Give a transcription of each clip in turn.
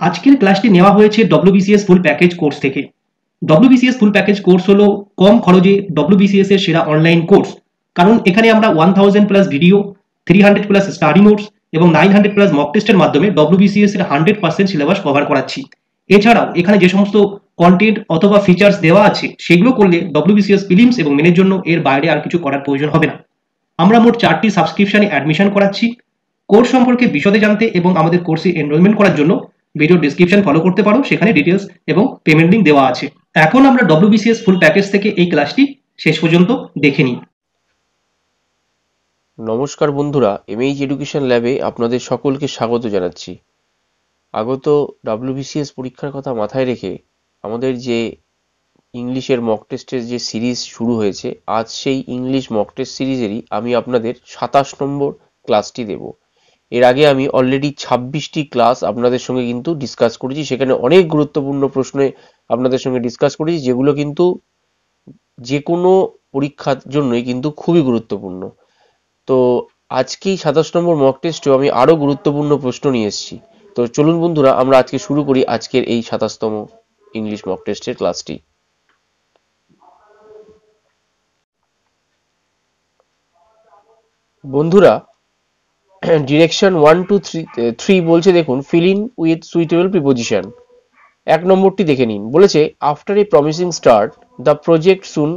আজকের ক্লাসটি নেওয়া হয়েছে ডব্লিউবিসিএস ফুল প্যাকেজ কোর্স থেকে। ডব্লিউবিসিএস ফুল প্যাকেজ কোর্স হলো কম খরচে ডব্লিউ ডব্লিউবিসিএস এর সেরা অনলাইন কোর্স কারণ এখানে আমরা one thousand plus video three hundred plus study notes এবং নাইন হান্ড্রেড প্লাস মক টেস্টের মাধ্যমে ডব্লিউবিসিএস এর হান্ড্রেড পার্সেন্ট সিলেবাস কভার করাচ্ছি। এছাড়াও এখানে যে সমস্ত কন্টেন্ট অথবা ফিচার্স দেওয়া আছে, সেগুলো করলে ডব্লিউবিসিএস ফিলিমস এবং মেনের জন্য এর বাইরে আর কিছু করার প্রয়োজন হবে না। আমরা মোট চারটি সাবস্ক্রিপশনে অ্যাডমিশন করাচ্ছি। কোর্স সম্পর্কে বিশদে জানতে এবং আমাদের কোর্সে এনরোলমেন্ট করার জন্য ভিডিও ডিসক্রিপশন ফলো করতে পারো, সেখানে ডিটেলস এবং পেমেন্ট লিঙ্ক দেওয়া আছে। এখন আমরা ডব্লিউবিসিএস ফুল প্যাকেজ থেকে এই ক্লাসটি শেষ পর্যন্ত দেখে নিই। নমস্কার বন্ধুরা এমএইচ এডুকেশন ল্যাবে আপনাদের সকলকে স্বাগত জানাচ্ছি। আগত ডাব্লিউবিসিএস পরীক্ষার কথা মাথায় রেখে আমাদের যে ইংলিশের মক টেস্টের যে সিরিজ শুরু হয়েছে, আজ সেই ইংলিশ মক টেস্ট সিরিজেরই আমি আপনাদের সাতাশ নম্বর ক্লাসটি দেব। এর আগে আমি অলরেডি ছাব্বিশটি ক্লাস আপনাদের সঙ্গে কিন্তু ডিসকাস করেছি। সেখানে অনেক গুরুত্বপূর্ণ প্রশ্নে আপনাদের সঙ্গে ডিসকাস করেছি, যেগুলো কিন্তু যে কোনো পরীক্ষার জন্যই কিন্তু খুবই গুরুত্বপূর্ণ। তো আজকেই সাতাশ নম্বর মক টেস্টেও আমি আরও গুরুত্বপূর্ণ প্রশ্ন নিয়ে এসেছি। তো চলুন বন্ধুরা, আমরা আজকে শুরু করি আজকের এই সাতাশতম ইংলিশ মক টেস্টের ক্লাসটি বন্ধুরা direction one two three three বলছে, দেখুন fill in with suitable preposition এক নম্বরটি দেখে নিন। বলেছে after a promising start the project soon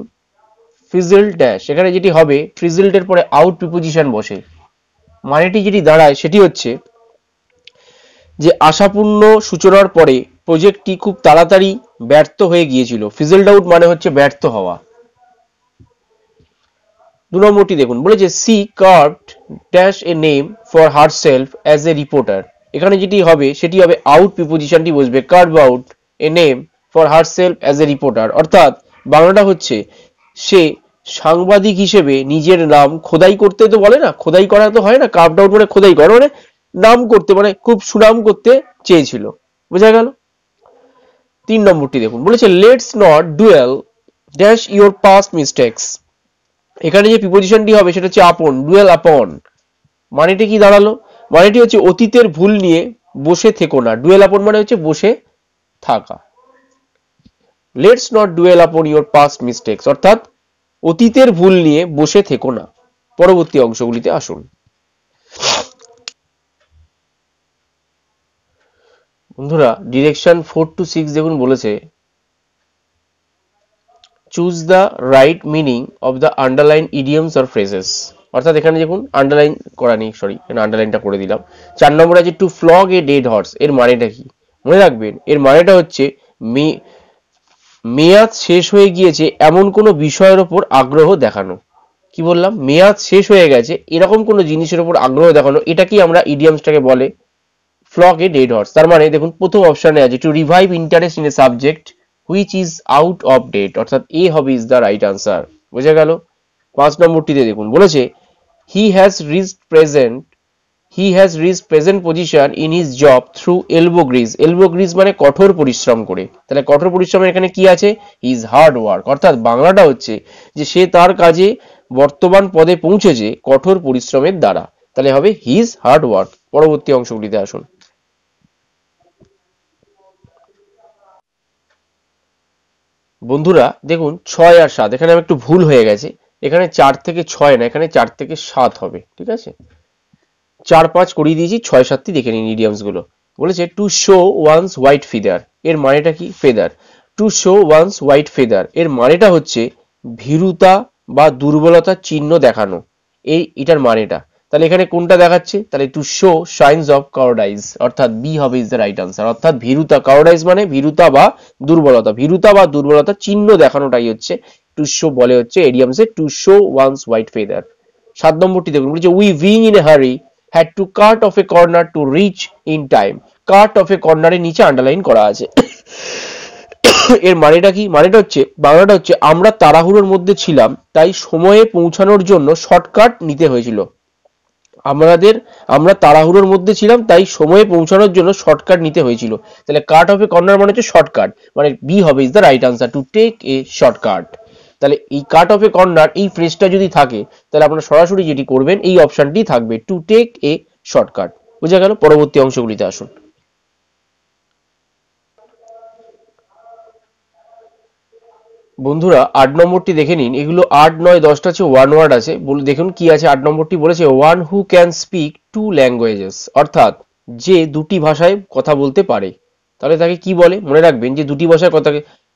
fizzle dash এখানে যেটি হবে ফিজল্টের পরে আউট প্রিপোজিশন বসে। মানেটি যেটি দাঁড়ায়, সেটি হচ্ছে যে আশাপূর্ণ সূচনার পরে প্রজেক্টটি খুব তাড়াতাড়ি ব্যর্থ হয়ে গিয়েছিল। ফিজলড আউট মানে হচ্ছে ব্যর্থ হওয়া। দু নম্বরটি দেখুন বলেছে she curved dash a name for herself as a reporter এখানে যেটি হবে, সেটি হবে আউট প্রিপোজিশনটি বসবে curve out a name for herself as a reporter অর্থাৎ বাংলাটা হচ্ছে, সে সাংবাদিক হিসেবে নিজের নাম খোদাই করতে তো বলে না, খোদাই করা তো হয় না কার্ভ আউট মানে খোদাই করা মানে নাম করতে মানে খুব সুনাম করতে চেয়েছিল। বোঝা গেল? তিন নম্বরটি দেখুন, বলেছে let's not dwell dash your past mistakes এখানে যে প্রিপোজিশনটি হবে, সেটা হচ্ছে আপন ডুয়েল আপন মানেটি কি দাঁড়াল? মানেটি হচ্ছে অতীতের ভুল নিয়ে বসে থেকো না। ডুয়েল আপন মানে হচ্ছে বসে থাকা। Let's not dwell upon your past mistakes অর্থাৎ অতীতের ভুল নিয়ে বসে থেকো না। পরবর্তী অংশগুলিতে আসুন। বন্ধুরা ডিরেকশন ফোর টু সিক্স দেখুন বলেছে। Choose the right meaning of the underline idioms or phrases অর্থাৎ এখানে দেখুন আন্ডারলাইন করা নেই সরি আন্ডারলাইনটা করে দিলাম। চার নম্বর আছে to flog a dead horse এর মানেটা কি? মনে রাখবেন, এর মানেটা হচ্ছে মেয়াদ শেষ হয়ে গিয়েছে এমন কোনো বিষয়ের ওপর আগ্রহ দেখানো। কি বললাম? মেয়াদ শেষ হয়ে গেছে এরকম কোনো জিনিসের ওপর আগ্রহ দেখানো, এটা কি আমরা ইডিয়ামসটাকে বলে? ফ্লগ এ ডেড হর্স তার মানে দেখুন, প্রথম অপশনে আছে to revive interest in a subject which is out of date অর্থাৎ এ হবে ইজ দ্য রাইট আনসার বোঝা গেল? পাঁচ নম্বরটিতে দেখুন, বলেছে he has reach present he has reach present position in his job through elbow grease elbow grease মানে কঠোর পরিশ্রম করে। তাহলে কঠোর পরিশ্রমের এখানে কি আছে? হিজ হার্ড ওয়ার্ক অর্থাৎ বাংলাটা হচ্ছে যে সে তার কাজে বর্তমান পদে পৌঁছেছে কঠোর পরিশ্রমের দ্বারা। তাহলে হবে হিজ হার্ড ওয়ার্ক পরবর্তী অংশগুলিতে আসুন। বন্ধুরা, দেখুন, ছয় আর সাত। এখানে আমি একটু ভুল হয়ে গেছে। এখানে চার থেকে ছয় না, এখানে চার থেকে সাত হবে, ঠিক আছে? চার পাঁচ করিয়ে দিয়েছি, ছয় সাতটি দেখে নিন ইডিয়ামসগুলো। বলেছে to show one's white feather এর মানেটা কি? Feather to show one's white feather এর মানেটা হচ্ছে ভীরুতা বা দুর্বলতার চিহ্ন দেখানো। এই, এটার মানেটা। তাহলে এখানে কোনটা দেখাচ্ছে? তাহলে to show signs of cowardice অর্থাৎ বি হবে ইজ দ্য রাইট আনসার অর্থাৎ ভীরুতা কারোডাইজ মানে ভীরুতা বা দুর্বলতা। ভীরুতা বা দুর্বলতা চিহ্ন দেখানোটাই হচ্ছে টু শো বলে হচ্ছে এডিয়ামসে to show one's white feather সাত নম্বরটি দেখুন, বলছে we were in a hurry had to cut off a corner to reach in time cut off a কর্নারের নিচে আন্ডারলাইন করা আছে। এর মানেটা কি? মানেটা হচ্ছে, বাংলাটা হচ্ছে, আমরা তাড়াহুড়োর মধ্যে ছিলাম, তাই সময়ে পৌঁছানোর জন্য শর্টকাট নিতে হয়েছিল। আমাদের আমরা তাড়াহুড়োর মধ্যে ছিলাম, তাই সময়ে পৌঁছানোর জন্য শর্টকাট নিতে হয়েছিল। তাহলে কাট অফ এ কর্নার মানে হচ্ছে শর্টকাট মানে বি হবে is the right answer to take a shortcut তাহলে এই কাট অফ এ কর্নার এই ফ্রেজটা যদি থাকে, তাহলে আপনারা সরাসরি যেটি করবেন, এই অপশনটি থাকবে টু টেক এ শর্টকাট বুঝা গেল? পরবর্তী অংশগুলিতে আসুন। বন্ধুরা, আট নম্বরটি দেখে নিন। এগুলো আট, নয়, দশটা আছে ওয়ান ওয়ার্ড আছে। বলে, দেখুন কি আছে, আট নম্বরটি বলেছে one who can speak two languages অর্থাৎ যে দুটি ভাষায় কথা বলতে পারে। তাহলে তাকে কি বলে? মনে রাখবেন যে দুটি ভাষায় কথা,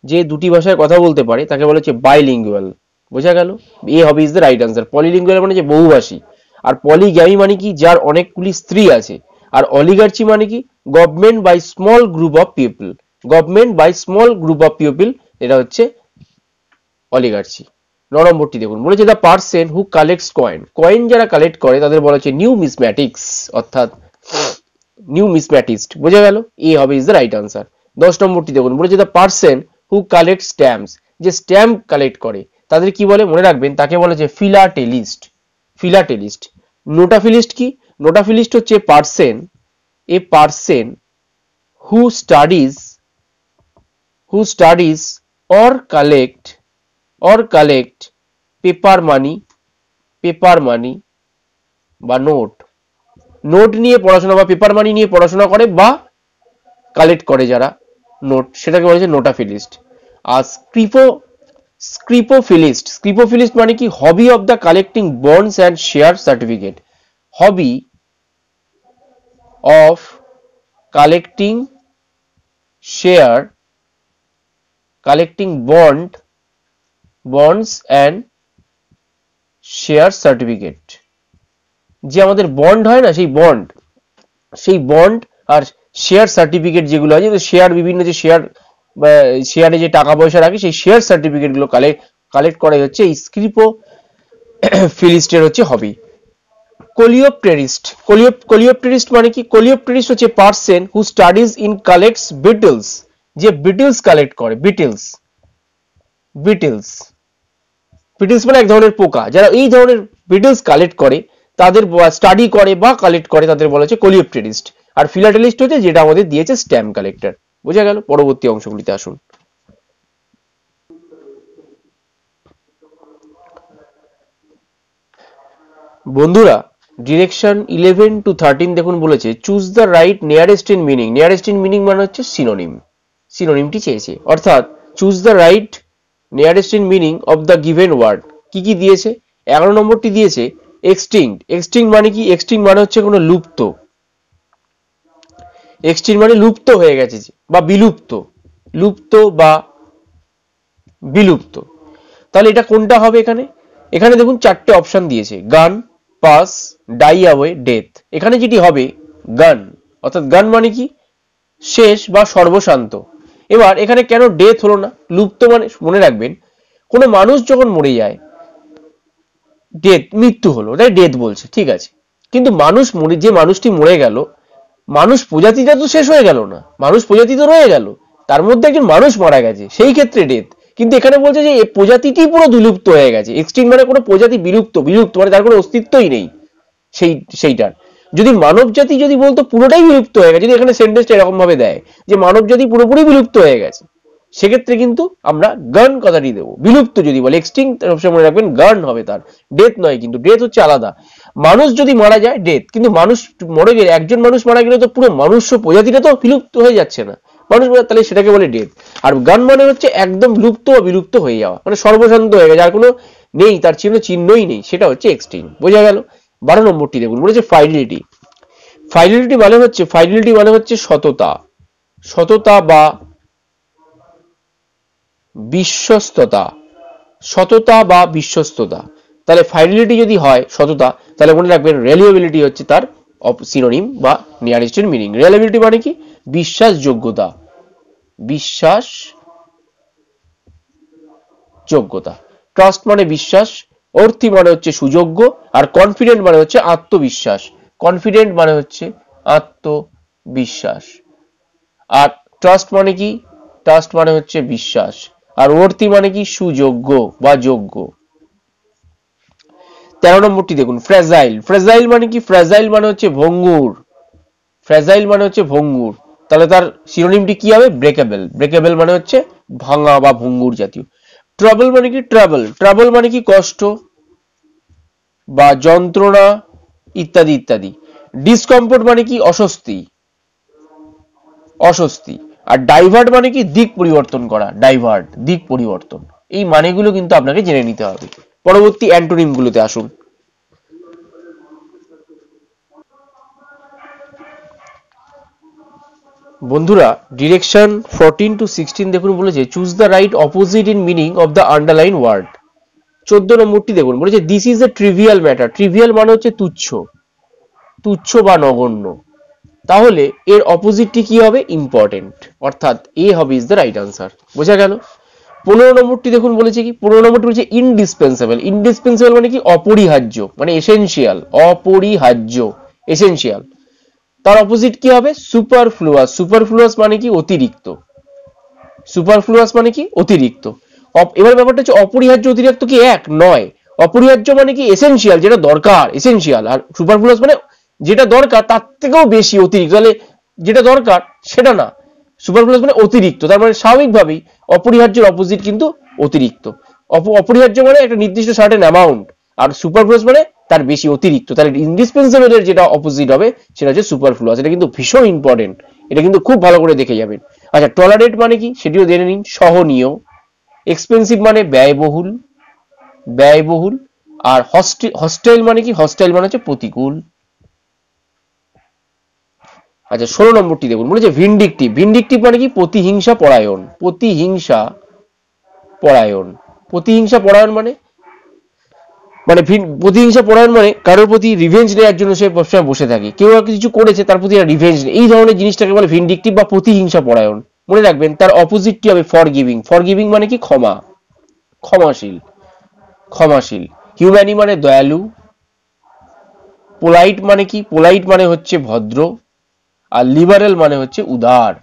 যে দুটি ভাষায় কথা বলতে পারে, তাকে বলে হচ্ছে বাইলিঙ্গুয়াল বোঝা গেল? এ হবে is the right answer polylingual মানে যে বহুভাষী। আর পলিগ্যামি মানে কি? যার অনেকগুলি স্ত্রী আছে। আর অলিগার্চি মানে কি? Government by small group of people government by small group of people এটা হচ্ছে অলিগার্চি নম্বরটি দেখুন, বলেছে the person who collects coin coin যারা কালেক্ট করে, তাদের বলা হচ্ছে নিউ মিসম্যাটিক্স অর্থাৎ নিউ মিসম্যাটিস্ট বোঝা গেল? এ হবে ইজ দ্য রাইট আনসার দশ নম্বরটি দেখুন, বলেছে the person who collect stamps যে স্ট্যাম্প কালেক্ট করে, তাদের কি বলে? মনে রাখবেন, তাকে বলে যে ফিলাটেলিস্ট ফিলাটেলিস্ট নোটাফিলিস্ট কি? নোটাফিলিস্ট হচ্ছে person a person who studies who studies or collect or collect paper money paper money বা নোট নোট নিয়ে পড়াশোনা বা পেপার মানি নিয়ে পড়াশোনা করে বা কালেক্ট করে যারা নোট সেটাকে বলা যায় নোটাফিলিস্ট আর স্ক্রিপো স্ক্রিপোফিলিস্ট স্ক্রিপোফিলিস্ট মানে কি? Hobby of the collecting bonds and share certificate hobby of collecting share collecting bond bonds and share certificate যে আমাদের বন্ড হয় না, সেই বন্ড সেই বন্ড আর শেয়ার সার্টিফিকেট যেগুলো আছে শেয়ার বিভিন্ন যে শেয়ার শেয়ারে যে টাকা পয়সা রাখে, সেই শেয়ার সার্টিফিকেটগুলো কালেক্ট কালেক্ট করাই হচ্ছে স্ক্রিপো ফিলিস্টের হচ্ছে হবি কোলিওপ্টেরিস্ট কোলিওপ কোলিওপ্টেরিস্ট মানে কি? কোলিওপ্টেরিস্ট হচ্ছে person who studies in collects beetles যে বিটলস কালেক্ট করে বিটলস বিটলস বিটলস মানে এক ধরনের পোকা, যারা এই ধরনের বিটলস কালেক্ট করে, তাদের স্টাডি করে বা কালেক্ট করে, তাদের বলা হচ্ছে কোলিওপ্টেরিস্ট আর ফিলাটেলিস্ট হচ্ছে যেটা আমাদের দিয়েছে স্ট্যাম্প কালেক্টর বোঝা গেল? পরবর্তী অংশগুলিতে আসুন। বন্ধুরা ডিরেকশন ইলেভেন টু থার্টিন দেখুন বলেছে choose the right nearest in meaning nearest in meaning মানে হচ্ছে সিনোনিম সিনোনিমটি চেয়েছে। অর্থাৎ choose the right nearest in meaning of the given word কি কি দিয়েছে? এগারো নম্বরটি দিয়েছে এক্সটিং এক্সটিং মানে কি? এক্সটিং মানে হচ্ছে কোনো লুপ্ত। এক্সটিংক্ট মানে লুপ্ত হয়ে গেছে বা বিলুপ্ত। লুপ্ত বা বিলুপ্ত। তাহলে এটা কোনটা হবে এখানে? এখানে দেখুন চারটে অপশন দিয়েছে। গান পাস ডাই অ্যাওয়ে ডেথ এখানে যেটি হবে গান অর্থাৎ গান মানে কি? শেষ বা সর্বশান্ত। এবার এখানে কেন ডেথ হলো না? লুপ্ত মানে মনে রাখবেন, কোনো মানুষ যখন মরে যায় ডেথ মৃত্যু হলো, তাই ডেথ বলছে, ঠিক আছে। কিন্তু মানুষ মরে, যে মানুষটি মরে গেল, মানুষ প্রজাতিটা তো শেষ হয়ে গেল না, মানুষ প্রজাতি তো রয়ে গেল, তার মধ্যে একজন মানুষ মারা গেছে, সেই ক্ষেত্রে ডেথ কিন্তু এখানে বলছে যে এই প্রজাতিটি পুরো বিলুপ্ত হয়ে গেছে এক্সটিং মানে কোনো প্রজাতি বিলুপ্ত বিলুপ্ত মানে তার কোনো অস্তিত্বই নেই, সেই, সেইটার। যদি মানব জাতি যদি বলতো পুরোটাই বিলুপ্ত হয়ে গেছে, যদি এখানে সেন্টেন্সটা এরকম ভাবে দেয় যে মানব জাতি পুরোপুরি বিলুপ্ত হয়ে গেছে, সেক্ষেত্রে কিন্তু আমরা গান কথাটি দেবো। বিলুপ্ত যদি বলে এক্সটিং অবশ্যই মনে রাখবেন গান হবে তার। ডেথ নয় কিন্তু ডেথ হচ্ছে আলাদা। মানুষ যদি মারা যায় ডেথ কিন্তু মানুষ মরে গেলে, একজন মানুষ মারা গেলে তো পুরো মানুষ প্রজাতিটা তো বিলুপ্ত হয়ে যাচ্ছে না। মানুষ তাহলে সেটাকে বলে ডেথ আর গান মানে হচ্ছে একদম লুপ্ত বা বিলুপ্ত হয়ে যাওয়া। মানে সর্বশান্ত হয়ে গেছে আর কোনো নেই, তার চিহ্ন, চিহ্নই নেই, সেটা হচ্ছে এক্সটিং বোঝা গেল? বারো নম্বরটি দেখুন, বলেছে ফাইডিলিটি ফাইডিলিটি মানে হচ্ছে ফাইডিলিটি মানে হচ্ছে সততা। সততা বা বিশ্বস্ততা। সততা বা বিশ্বস্ততা। তাহলে ফাইডিলিটি যদি হয়, সততা, তাহলে মনে রাখবেন রেলিয়েবিলিটি হচ্ছে তার সিনোনিম বা নিয়ারেস্ট মিনিং রিয়েলাবিলিটি মানে কি? বিশ্বাসযোগ্যতা। বিশ্বাস যোগ্যতা ট্রাস্ট মানে বিশ্বাস অর্থি মানে হচ্ছে সুযোগ্য, আর কনফিডেন্ট মানে হচ্ছে আত্মবিশ্বাস। কনফিডেন্ট মানে হচ্ছে আত্মবিশ্বাস। আর ট্রাস্ট মানে কি? ট্রাস্ট মানে হচ্ছে বিশ্বাস। আর অর্থি মানে কি? সুযোগ্য বা যোগ্য। তেরো নম্বরটি দেখুন ফ্রেজাইল ফ্রেজাইল মানে কি? ফ্রেজাইল মানে হচ্ছে ভঙ্গুর। ফ্রেজাইল মানে হচ্ছে ভঙ্গুর। তাহলে তার সিনোনিমটি কি হবে? ব্রেকেবল ব্রেকেবল মানে হচ্ছে ভাঙা বা ভঙ্গুর জাতীয়। ট্রাবল মানে কি? ট্রাবল ট্রাবল মানে কি? কষ্ট। বা যন্ত্রণা ইত্যাদি ইত্যাদি। ডিসকমফোর্ট মানে কি? অস্বস্তি। অস্বস্তি। আর ডাইভার্ট মানে কি? দিক পরিবর্তন করা। ডাইভার্ট দিক পরিবর্তন। এই মানেগুলো কিন্তু আপনাকে জেনে নিতে হবে। পরবর্তী অ্যান্টোনিম গুলোতে আসুন। বন্ধুরা ডিরেকশন ফোরটিন টু সিক্সটিন দেখুন বলেছে choose the right opposite in meaning of the underline word চোদ্দ নম্বরটি দেখুন, বলেছে this is a trivial matter trivial মানে হচ্ছে তুচ্ছ। তুচ্ছ বা নগণ্য। তাহলে এর অপোজিটটি কি হবে? ইম্পর্টেন্ট অর্থাৎ এ হবে ইজ দ্য রাইট আনসার বোঝা গেল? পনেরো নম্বরটি দেখুন, বলেছে কি? পনেরো নম্বরটি বলেছে ইনডিসপেন্সেবল ইনডিসপেন্সেবল মানে কি? অপরিহার্য। মানে এসেনশিয়াল অপরিহার্য। এসেনশিয়াল তার অপোজিট কি হবে? সুপারফ্লুয়াস সুপারফ্লুয়াস মানে কি? অতিরিক্ত। সুপারফ্লুয়াস মানে কি? অতিরিক্ত। এবার ব্যাপারটা হচ্ছে অপরিহার্য অতিরিক্ত কি এক? নয়। অপরিহার্য মানে কি এসেনশিয়াল যেটা দরকার এসেনশিয়াল আর সুপারফ্লুয়াস মানে যেটা দরকার, তার থেকেও বেশি অতিরিক্ত। তাহলে যেটা দরকার, সেটা না। সুপারফ্লুয়াস মানে অতিরিক্ত। তার মানে স্বাভাবিকভাবেই অপরিহার্যের অপোজিট কিন্তু অতিরিক্ত। অপরিহার্য মানে একটা নির্দিষ্ট সার্টেন অ্যামাউন্ট আর সুপারফ্লুয়াস মানে তার বেশি অতিরিক্ত। তাহলে ইন্ডিসপেন্সেবল এর যেটা অপোজিট হবে, সেটা হচ্ছে সুপারফ্লুয়াস এটা কিন্তু ভীষণ ইম্পর্টেন্ট এটা কিন্তু খুব ভালো করে দেখে যাবেন। আচ্ছা টলারেট মানে কি? সেটিও জেনে নিন। সহনীয়। এক্সপেন্সিভ মানে ব্যয়বহুল ব্যয়বহুল আর হস্টাইল মানে কি? হস্টাইল মানে হচ্ছে প্রতিকূল। আচ্ছা ষোলো নম্বরটি দেখুন, বলেছে ভিন্ডিকটিভ ভিন্ডিকটিভ মানে কি? প্রতিহিংসা পরায়ণ প্রতিহিংসা পরায়ণ। প্রতিহিংসা পরায়ণ মানে? মানে প্রতিহিংসা পরায়ণ মানে কারোর প্রতি রিভেঞ্জ নেওয়ার জন্য সে সবসময় বসে থাকে। কেউ কিছু করেছে, তার প্রতি রিভেঞ্জ এই ধরনের জিনিসটাকে বলে ভিন্ডিকটিভ বা প্রতিহিংসা পরায়ণ। মনে রাখবেন, তার অপোজিটটি হবে? ফর গিভিং ফর গিভিং মানে কি? ক্ষমা। ক্ষমাশীল। ক্ষমাশীল। হিউম্যানি মানে দয়ালু। পোলাইট মানে কি? পোলাইট মানে হচ্ছে ভদ্র। আর লিবারেল মানে হচ্ছে উদার।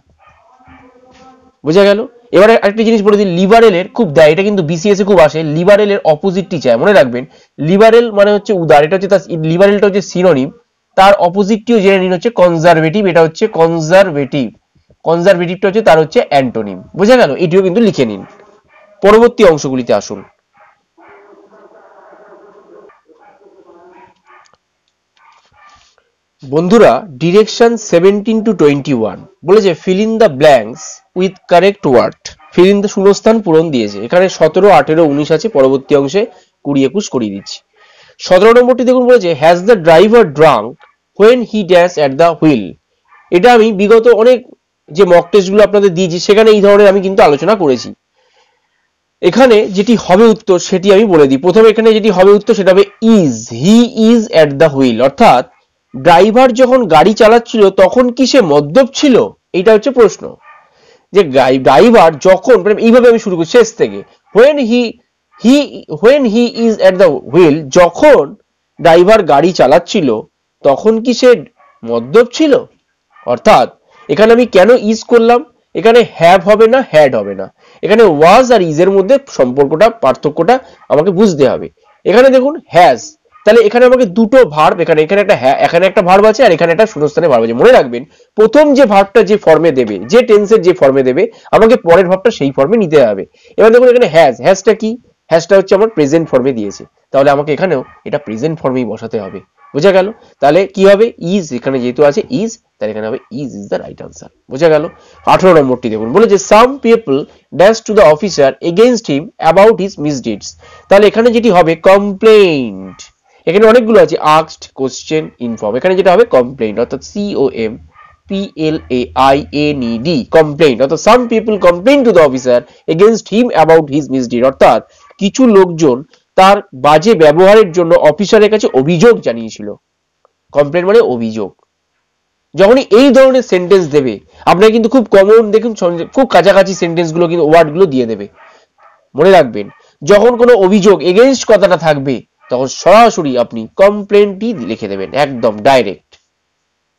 বোঝা গেল? এবারে একটা জিনিস বলে দিই লিবারেলের খুব দেয়, এটা কিন্তু বিসিএস এ খুব আসে। লিবারেলের অপোজিটটি চায়। মনে রাখবেন লিবারেল মানে হচ্ছে উদার, এটা হচ্ছে তার লিবারেলটা হচ্ছে সিনোনিম তার অপোজিটটিও জেনে নিন, হচ্ছে কনজারভেটিভ এটা হচ্ছে কনজারভেটিভ কনজারভেটিভটা হচ্ছে তার হচ্ছে অ্যান্টোনিম। বোঝা গেল? এটিও কিন্তু লিখে নিন। পরবর্তী অংশগুলিতে আসুন। বন্ধুরা direction seventeen to twenty one বলেছে fill in the blanks with correct word fill in the শূন্যস্থান পূরণ দিয়েছে। এখানে সতেরো, আঠেরো, উনিশ আছে, পরবর্তী অংশে কুড়ি, একুশ করিয়ে দিচ্ছি। সতেরো নম্বরটি দেখুন, বলেছে has the driver drunk when he dash at the wheel এটা আমি বিগত অনেক যে মক টেস্টগুলো আপনাদের দিয়েছি, সেখানে এই ধরনের আমি কিন্তু আলোচনা করেছি। এখানে যেটি হবে উত্তর, সেটি আমি বলে দিই। প্রথমে এখানে যেটি হবে উত্তর, সেটা হবে is he is at the wheel অর্থাৎ ড্রাইভার যখন গাড়ি চালাচ্ছিল, তখন কি সে মদ্যপ ছিল? এইটা হচ্ছে প্রশ্ন। যে ড্রাইভার যখন মানে এইভাবে আমি শুরু করি, শেষ থেকে। When he he when he is at the wheel যখন ড্রাইভার গাড়ি চালাচ্ছিল, তখন কি সে মদ্যপ ছিল? অর্থাৎ এখানে আমি কেন ইজ করলাম? এখানে হ্যাভ হবে না হ্যাড হবে না। এখানে ওয়াজ আর ইজের মধ্যে সম্পর্কটা, পার্থক্যটা আমাকে বুঝতে হবে। এখানে দেখুন হ্যাজ তাহলে এখানে আমাকে দুটো ভার্ব এখানে এখানে একটা এখানে একটা ভার্ব আছে, আর এখানে একটা শূন্যস্থানে ভার্ব আছে। মনে রাখবেন, প্রথম যে ভার্বটা যে ফর্মে দেবে, যে টেন্সের যে ফর্মে দেবে, আমাকে পরের ভার্বটা সেই ফর্মে নিতে হবে। এবার দেখুন এখানে হ্যাজ হ্যাজটা কি? হ্যাজটা হচ্ছে আমার প্রেজেন্ট ফর্মে দিয়েছে। তাহলে আমাকে এখানেও এটা প্রেজেন্ট ফর্মেই বসাতে হবে। বোঝা গেল? তাহলে কি হবে? ইজ এখানে যেহেতু আছে ইজ তাহলে এখানে হবে is is the right answer বোঝা গেল? আঠারো নম্বরটি দেখুন। বলে যে some people dash to the officer against him about his misdeeds তাহলে এখানে যেটি হবে কমপ্লেন্ট এখানে অনেকগুলো আছে আক্সড কোশ্চেন ইনফর্ম এখানে যেটা হবে কমপ্লেইন অর্থাৎ C O M P L A I N E D complain অর্থাৎ some people complain to the officer against him about his misdeed অর্থাৎ কিছু লোকজন তার বাজে ব্যবহারের জন্য অফিসারের কাছে অভিযোগ জানিয়েছিল। কমপ্লেন মানে অভিযোগ। যখনই এই ধরনের সেন্টেন্স দেবে আপনাকে কিন্তু খুব কমন দেখুন খুব কাছাকাছি সেন্টেন্সগুলো কিন্তু ওয়ার্ডগুলো দিয়ে দেবে। মনে রাখবেন, যখন কোনো অভিযোগ এগেনস্ট কথাটা থাকবে, তখন সরাসরি আপনি কমপ্লেনটি লিখে দেবেন, একদম ডাইরেক্ট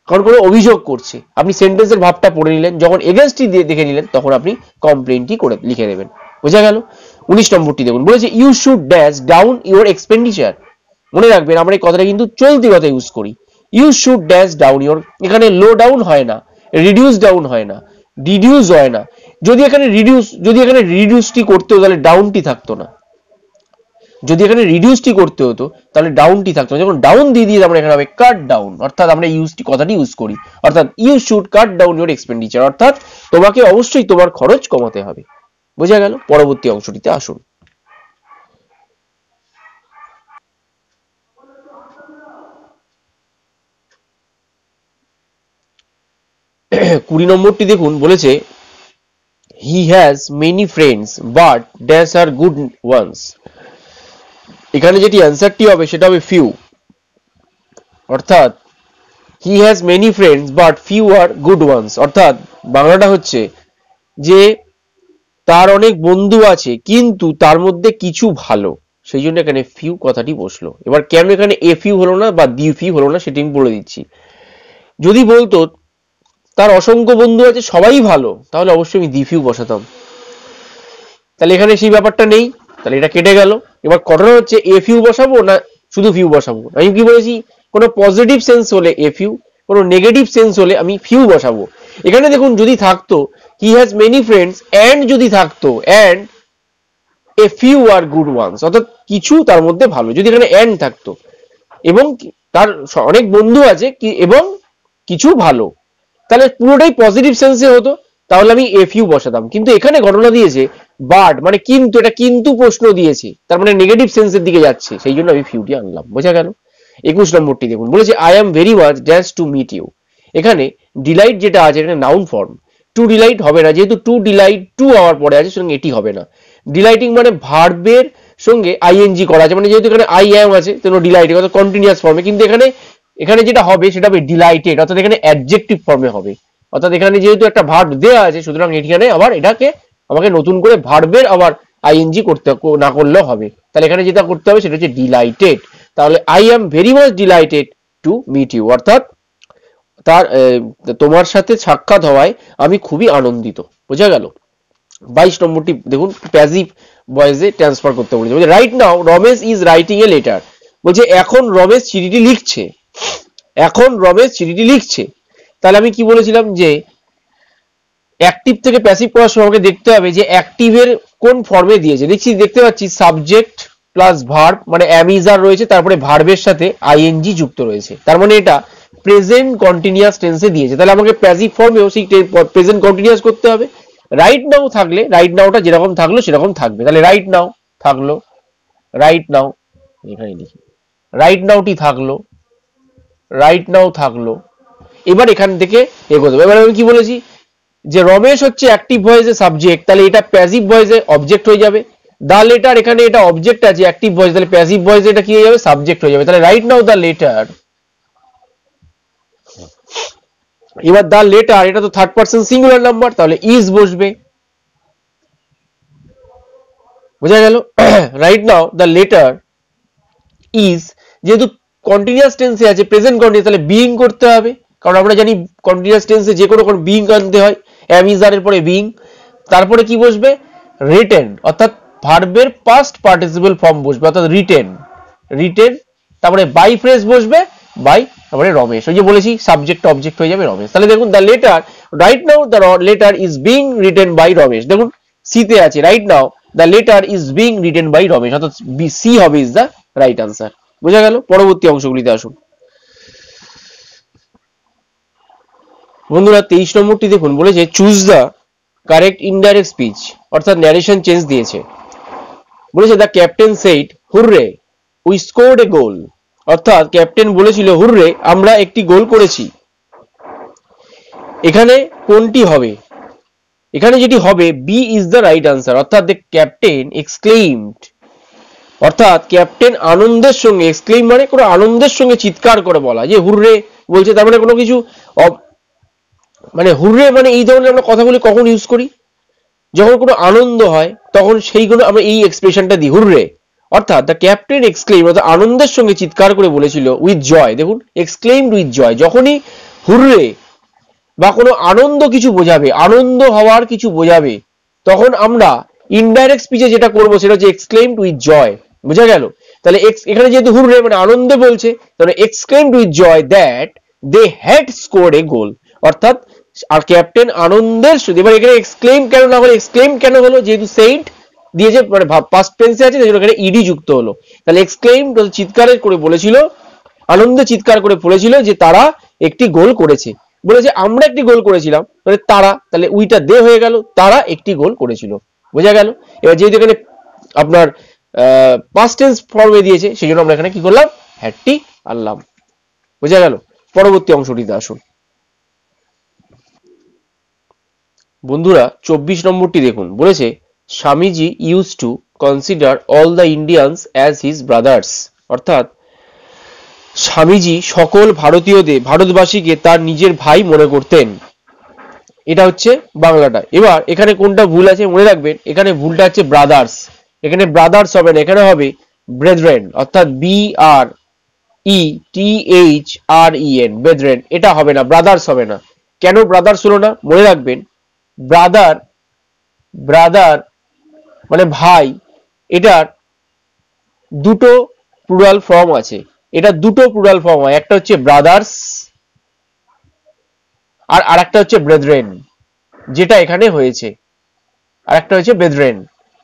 কারণ কোনো অভিযোগ করছে, আপনি সেন্টেন্সের ভাবটা পড়ে নিলেন, যখন এগেনস্টটি দিয়ে দেখে নিলেন, তখন আপনি কমপ্লেনটি করে লিখে দেবেন। বোঝা গেল? উনিশ নম্বরটি দেখুন। বলেছে you should dash down your expenditure মনে রাখবেন, আমরা এই কথাটা কিন্তু চলতি কথা ইউজ করি। You should dash down your এখানে লো ডাউন হয় না রিডিউস ডাউন হয় না রিডিউস হয় না। যদি এখানে রিডিউস যদি এখানে রিডিউসটি করতে হতো, তাহলে ডাউনটি থাকতো না। যদি এখানে রিডিউসটি করতে হতো, তাহলে ডাউনটি থাকতো যখন ডাউন দিয়ে দিয়ে আমরা এখানে হবে কাট ডাউন অর্থাৎ আমরা ইউজটি কথাটি ইউজ করি। অর্থাৎ you should cut down your expenditure অর্থাৎ, তোমাকে অবশ্যই তোমার খরচ কমাতে হবে। বোঝা গেল, পরবর্তী অংশটিতে আসুন। কুড়ি নম্বরটি দেখুন, বলেছে he has many friends but dash are good ones এখানে যেটি অ্যান্সারটি হবে, সেটা হবে ফিউ অর্থাৎ he has many friends but few are good ones অর্থাৎ, বাংলাটা হচ্ছে যে তার অনেক বন্ধু আছে, কিন্তু তার মধ্যে কিছু ভালো। সেই জন্য এখানে ফিউ কথাটি বসল। এবার কেন এখানে এ ফিউ হলো না বা দি ফিউ হলো না সেটি আমি বলে দিচ্ছি। যদি বলতো, তার অসংখ্য বন্ধু আছে, সবাই ভালো, তাহলে অবশ্যই আমি দি ফিউ বসাতাম। তাহলে এখানে সেই ব্যাপারটা নেই, তাহলে এটা কেটে গেল। এবার ঘটনা হচ্ছে এ ফিউ বসাবো না শুধু ফিউ বসাবো? আমি কি বলেছি, কোনো পজিটিভ সেন্স হলে এ ফিউ কোনো নেগেটিভ সেন্স হলে আমি ফিউ বসাবো। এখানে দেখুন, যদি থাকতো he has many friends and যদি থাকতো and a few are good ones অর্থাৎ কিছু তার মধ্যে ভালো। যদি এখানে অ্যান্ড থাকতো, এবং তার অনেক বন্ধু আছে কি, এবং কিছু ভালো। তাহলে পুরোটাই পজিটিভ সেন্সে হতো, তাহলে আমি এ ফিউ বসাতাম। কিন্তু এখানে ঘটনা দিয়েছে বাট মানে কিন্তু, এটা কিন্তু প্রশ্ন দিয়েছে, তার মানে নেগেটিভ সেন্সের দিকে যাচ্ছে। সেই জন্য আমি ফিউটি আনলাম। বোঝা গেল? একুশ নম্বরটি দেখুন। বলেছে I am very much dash to meet you এখানে ডিলাইট যেটা আছে, এখানে নাউন ফর্ম টু ডিলাইট হবে না। যেহেতু টু ডিলাইট টু আওয়ার পরে আছে, সুতরাং এটি হবে না। ডিলাইটিং মানে ভার্বের সঙ্গে আইএনজি করা আছে। মানে যেহেতু এখানে আই অ্যাম আছে তেমন ডিলাইটিং অর্থাৎ কন্টিনিউয়াস ফর্মে কিন্তু এখানে এখানে যেটা হবে, সেটা হবে ডিলাইটেড অর্থাৎ এখানে অ্যাডজেক্টিভ ফর্মে হবে। অর্থাৎ এখানে যেহেতু একটা ভার্ব দেওয়া আছে, সুতরাং এখানে আবার এটাকে আমাকে নতুন করে ভার্বের আবার আইএনজি করতে, না করলেও হবে। তাহলে এখানে যেটা করতে হবে, সেটা হচ্ছে ডিলাইটেড তাহলে I am very much delighted to meet you অর্থাৎ তার তোমার সাথে সাক্ষাৎ হওয়ায় আমি খুবই আনন্দিত। বোঝা গেল? বাইশ নম্বরটি, দেখুন প্যাসিভ ভয়েসে ট্রান্সফার করতে বলেছে। বলছে right now Ramesh is writing a letter বলছে, এখন রমেশ চিঠিটি লিখছে। এখন রমেশ চিঠিটি লিখছে। তাহলে আমি কি বলেছিলাম যে অ্যাক্টিভ থেকে প্যাসিভ করার সময় আমাকে দেখতে হবে যে অ্যাক্টিভের কোন ফর্মে দিয়েছে। দেখছি, দেখতে পাচ্ছি সাবজেক্ট প্লাস ভার্ব মানে অ্যামিজার রয়েছে, তারপরে ভার্বের সাথে আইএনজি যুক্ত রয়েছে। তার মানে এটা প্রেজেন্ট কন্টিনিউয়াস টেন্সে দিয়েছে। তাহলে আমাকে প্যাসিভ ফর্মেও সেই প্রেজেন্ট কন্টিনিউয়াস করতে হবে। রাইট নাও থাকলে রাইট নাওটা যেরকম থাকল, সেরকম থাকবে। তাহলে রাইট নাও থাকল রাইট নাও এখানে লিখি রাইট নাওটি থাকল রাইট নাও থাকল, এবার এখান থেকে এগোতে এবার আমি কি বলেছি? যে রমেশ হচ্ছে অ্যাক্টিভ ভয়েসে সাবজেক্ট তাহলে এটা প্যাসিভ ভয়েসে অবজেক্ট হয়ে যাবে। দা লেটার এখানে এটা অবজেক্ট আছে অ্যাক্টিভ ভয়েস তাহলে প্যাসিভ ভয়েসে এটা কি হয়ে যাবে? সাবজেক্ট হয়ে যাবে। তাহলে রাইট নাও দা লেটার এবার দা লেটার এটা তো থার্ড পার্সন সিঙ্গুলার নাম্বার তাহলে ইজ বসবে। বোঝা গেল? Right now the letter is যেহেতু কন্টিনিউয়াস টেন্সে আছে প্রেজেন্ট কন্টিনিউয়াস তাহলে বিইং করতে হবে। কারণ আমরা জানি কন্টিনিউয়াস টেন্সে যে কোনো কোনো বিইং আনতে হয়। অ্যামিজারের পরে বিইং তারপরে কি বসবে? রিটেন অর্থাৎ ভার্বের পাস্ট পার্টিসিপল ফর্ম বসবে, অর্থাৎ রিটেন রিটেন তারপরে বাই ফ্রেজ বসবে বাই তারপরে রমেশ। ওই যে বলেছি সাবজেক্ট অবজেক্ট হয়ে যাবে রমেশ। তাহলে দেখুন the letter right now the letter is being written by Ramesh. দেখুন সিতে আছে right now the letter is being written by Ramesh. অর্থাৎ সি হবে ইজ দ্য রাইট আনসার বোঝা গেল? পরবর্তী অংশগুলিতে আসুন। বন্ধুরা, তেইশ নম্বরটি দেখুন, বলেছে choose the correct indirect speech অর্থাৎ ন্যারেশন চেঞ্জ দিয়েছে। বলেছে the captain said hurray we scored a goal অর্থাৎ ক্যাপ্টেন বলেছিল, হুররে, আমরা একটি গোল করেছি। এখানে কোনটি হবে? এখানে যেটি হবে B is the right answer অর্থাৎ দ্য ক্যাপ্টেন এক্সক্লেইমড অর্থাৎ ক্যাপ্টেন আনন্দের সঙ্গে এক্সক্লেইম মানে কোনো আনন্দের সঙ্গে চিৎকার করে বলা, যে হুররে বলছে, তার মানে কোনো কিছু মানে হুররে মানে এই ধরনের আমরা কথাগুলি কখন ইউজ করি? যখন কোনো আনন্দ হয়, তখন সেইগুলো আমরা এই এক্সপ্রেশনটা দিই, হুররে। অর্থাৎ দ্য ক্যাপ্টেন এক্সক্লেইম অর্থাৎ আনন্দের সঙ্গে চিৎকার করে বলেছিল উইথ জয় দেখুন এক্সক্লেইমড উইথ জয় যখনই হুররে বা কোনো আনন্দ কিছু বোঝাবে, আনন্দ হওয়ার কিছু বোঝাবে, তখন আমরা ইনডাইরেক্ট স্পিচে যেটা করব সেটা হচ্ছে এক্সক্লেইমড উইথ জয় বোঝা গেল? তাহলে এখানে যেহেতু হুররে মানে আনন্দে বলছে, তাহলে exclaimed with joy that they had score a goal অর্থাৎ, আর ক্যাপ্টেন আনন্দের শুধু এবার এখানে এক্সক্লেইম কেন না হলো এক্সক্লেইম কেন হলো, যেহেতু সেইট দিয়েছে মানে পাস্ট টেন্সে আছে সেজন্য এখানে ইডি যুক্ত হলো। তাহলে এক্সক্লেইম চিৎকার করে বলেছিল, আনন্দে চিৎকার করে বলেছিল যে তারা একটি গোল করেছে। বলেছে, আমরা একটি গোল করেছিলাম। মানে তারা। তাহলে উইটা দে হয়ে গেল, তারা একটি গোল করেছিল। বোঝা গেল? এবার যেহেতু এখানে আপনার পাস্ট টেন্স ফর্মে দিয়েছে সেই জন্য আমরা এখানে কি করলাম? হ্যাডটি আনলাম। বোঝা গেল? পরবর্তী অংশটিতে আসুন। বন্ধুরা, চব্বিশ নম্বরটি দেখুন। বলেছে Swamiji use to consider all the Indians as his brothers অর্থাৎ, স্বামীজি সকল ভারতীয়দের, ভারতবাসীকে তার নিজের ভাই মনে করতেন। এটা হচ্ছে বাংলাটা। এবার, এখানে কোনটা ভুল আছে মনে রাখবেন? এখানে ভুলটা হচ্ছে ব্রাদার্স এখানে ব্রাদার্স হবে না, এখানে হবে ব্রেদরেন অর্থাৎ B R E T H R E N brethren এটা হবে না ব্রাদার্স হবে না। কেন ব্রাদার্স হলো না? মনে রাখবেন ব্রাদার ব্রাদার মানে ভাই, এটার দুটো প্লুরাল ফর্ম আছে। এটা দুটো প্লুরাল ফর্ম হয়, একটা হচ্ছে ব্রাদার্স আর আরেকটা হচ্ছে ব্রেদরেন যেটা এখানে হয়েছে। আর একটা হচ্ছে ব্রেদরেন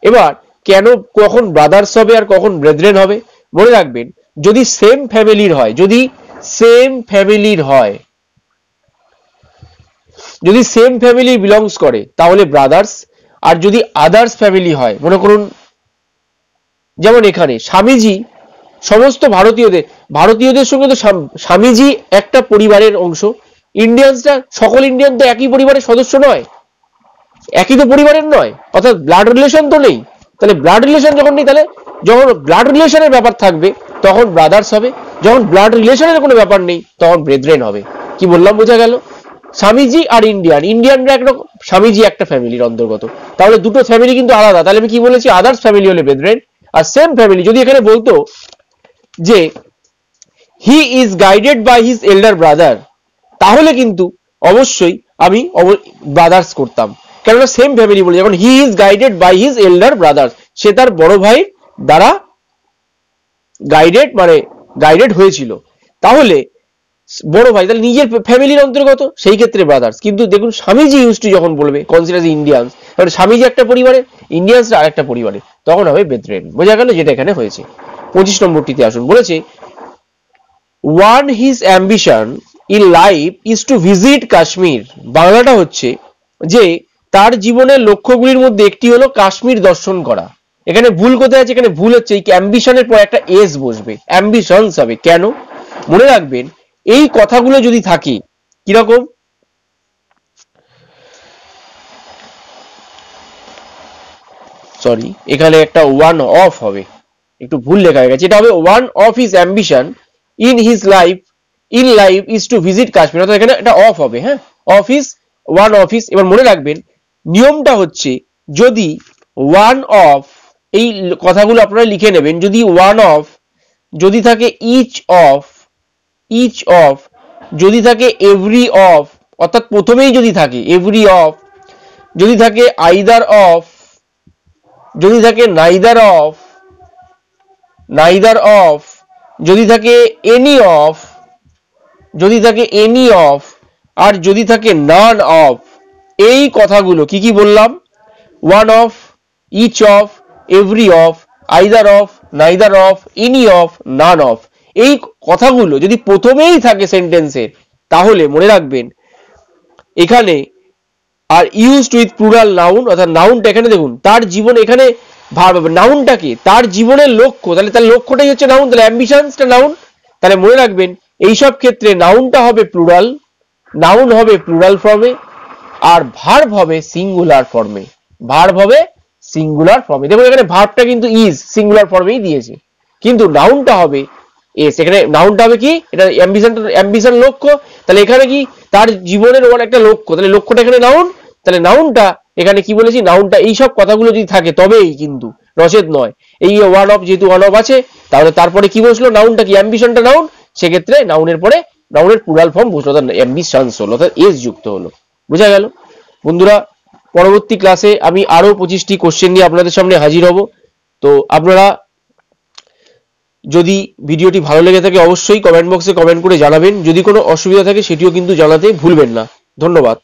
এবার, কেন কখন ব্রাদার্স হবে আর কখন ব্রেদরেন হবে? মনে রাখবেন, যদি সেম ফ্যামিলির হয়, যদি সেম ফ্যামিলির হয়, যদি সেম ফ্যামিলি বিলংস করে, তাহলে ব্রাদার্স আর যদি আদার্স ফ্যামিলি হয়, মনে করুন, যেমন এখানে, স্বামীজি, সমস্ত ভারতীয়দের ভারতীয়দের সঙ্গে তো স্বামীজি একটা পরিবারের অংশ, ইন্ডিয়ানসরা, সকল ইন্ডিয়ান তো একই পরিবারের সদস্য নয়। একই তো পরিবারের নয়, অর্থাৎ ব্লাড রিলেশন তো নেই। তাহলে ব্লাড রিলেশন যখন নেই, তাহলে যখন ব্লাড রিলেশনের ব্যাপার থাকবে, তখন ব্রাদার্স হবে। যখন ব্লাড রিলেশনের কোনো ব্যাপার নেই, তখন ব্রেদরেন হবে। কি বললাম, বোঝা গেল? স্বামীজি আর ইন্ডিয়ান। ইন্ডিয়ানরা একরকম স্বামীজি একটা ফ্যামিলির অন্তর্গত। তাহলে দুটো ফ্যামিলি কিন্তু আলাদা। তাহলে আমি কি বলেছি? আদার্স ফ্যামিলি হলে ব্রেদরেন আর সেম ফ্যামিলি যদি এখানে বলতো যে he is guided by his elder brother তাহলে কিন্তু অবশ্যই আমি ব্রাদার্স করতাম। কেননা সেম ফ্যামিলি বলে যখন he is guided by his elder brothers সে তার বড় ভাইয়ের দ্বারা গাইডেড মানে গাইডেড হয়েছিল। তাহলে বড় ভাই, তাহলে নিজের ফ্যামিলির অন্তর্গত, সেই ক্ষেত্রে ব্রাদার্স কিন্তু দেখুন, স্বামীজি ইউজ টু যখন বলবে কনসিডার ইন্ডিয়ান্স তাহলে স্বামীজি একটা পরিবারের ইন্ডিয়ান্সরা আরেকটা পরিবারের তখন হবে বেদ্রেন বোঝা গেল যেটা এখানে হয়েছে। পঁচিশ নম্বরটিতে আসুন। বলেছে one his ambition in life is to visit Kashmir বাংলাটা হচ্ছে যে, তার জীবনের লক্ষ্যগুলির মধ্যে একটি হলো কাশ্মীর দর্শন করা। এখানে ভুল কোথায় আছে? এখানে ভুল হচ্ছে, এই অ্যাম্বিশনের পর একটা এস বসবে। অ্যাম্বিশনস হবে। কেন? মনে রাখবেন এই কথাগুলো যদি থাকে, কীরকম? সরি এখানে একটা ওয়ান অফ হবে। একটু ভুল লেখা হয়ে গেছে। এটা হবে one of his ambition in his life in life is to visit Kashmir অর্থাৎ এখানে এটা অফ হবে হ্যাঁ? অফিস ওয়ান অফিস এবার মনে রাখবেন, নিয়মটা হচ্ছে যদি ওয়ান অফ এই কথাগুলো আপনারা লিখে নেবেন, যদি ওয়ান অফ যদি থাকে ইচ অফ ইচ অফ যদি থাকে এভরি অফ অর্থাৎ প্রথমেই যদি থাকে এভরি অফ যদি থাকে আইদার অফ যদি থাকে নাইদার অফ নাইদার অফ যদি থাকে এনি অফ যদি থাকে এনি অফ আর যদি থাকে নান অফ এই কথাগুলো কি কি বললাম? One of each of every of either of neither of any of none of এই কথাগুলো যদি প্রথমেই থাকে সেন্টেন্সের তাহলে মনে রাখবেন, এখানে আর ইউজ উইথ প্লুরাল নাউন অর্থাৎ নাউনটা এখানে দেখুন, তার জীবন এখানে নাউনটা কি? তার জীবনের লক্ষ্য, তাহলে তার লক্ষ্যটাই হচ্ছে নাউন তাহলে অ্যাম্বিশনসটা নাউন তাহলে মনে রাখবেন, এইসব ক্ষেত্রে নাউনটা হবে প্লুরাল নাউন হবে প্লুরাল ফর্মে আর ভার্ব হবে সিঙ্গুলার ফর্মে ভার্ব হবে সিঙ্গুলার ফর্মে দেখুন, এখানে ভার্বটা কিন্তু ইজ সিঙ্গুলার ফর্মেই দিয়েছে। কিন্তু নাউনটা হবে এস এখানে নাউনটা হবে কি? এটা অ্যাম্বিশন অ্যাম্বিশন লক্ষ্য। তাহলে এখানে কি? তার জীবনের ওর একটা লক্ষ্য। তাহলে লক্ষ্যটা এখানে নাউন তাহলে নাউনটা এখানে কি বলেছি? নাউনটা এই সব কথাগুলো যদি থাকে, তবেই কিন্তু রসেদ নয়। এই ওয়ান অফ যেহেতু ওয়ান অফ আছে, তাহলে তারপরে কি বসল? নাউনটা কি? অ্যাম্বিশনটা নাউন সেক্ষেত্রে নাউনের পরে নাউনের প্লুরাল ফর্ম বসল। অর্থাৎ অ্যাম্বিশনস হলো, অর্থাৎ এস যুক্ত হলো। বোঝা গেল? বন্ধুরা, পরবর্তী ক্লাসে আমি আরও পঁচিশটি কোশ্চেন নিয়ে আপনাদের সামনে হাজির হব। তো আপনারা যদি ভিডিওটি ভালো লেগে থাকে অবশ্যই কমেন্ট বক্সে কমেন্ট করে জানাবেন। যদি কোনো অসুবিধা থাকে, সেটিও কিন্তু জানাতে ভুলবেন না। ধন্যবাদ।